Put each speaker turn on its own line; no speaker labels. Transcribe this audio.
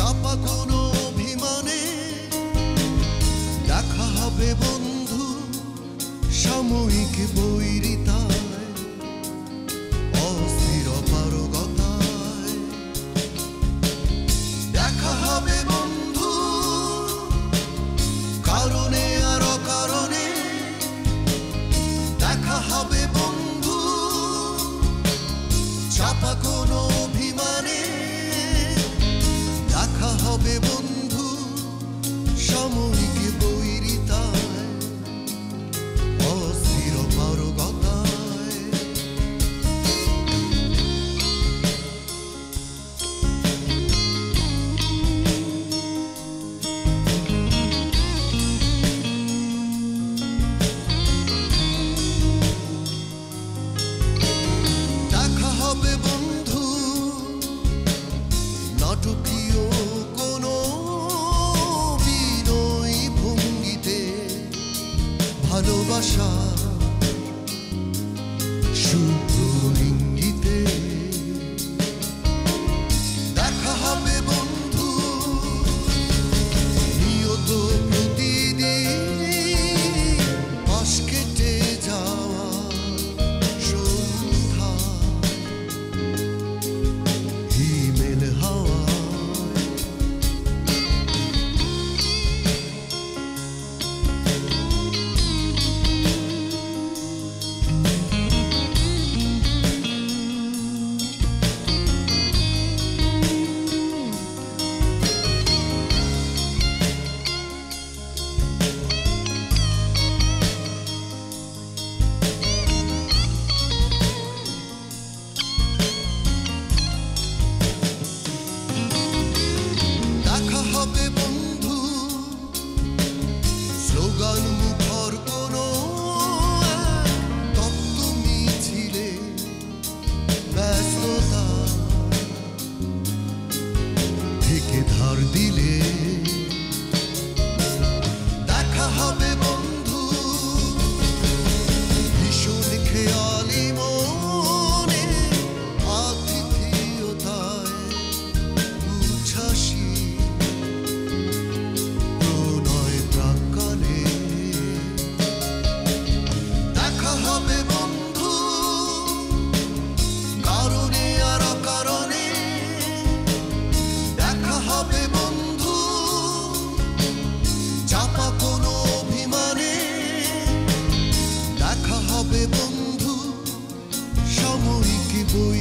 চাপা কোনো অভিমানে দেখা হবে বন্ধু সাময়িক বৈরিতায়, অস্থির দেখা হবে বন্ধু কারণে আর কারণে দেখা হবে বন্ধু হবে বন্ধু সময় Sợ fui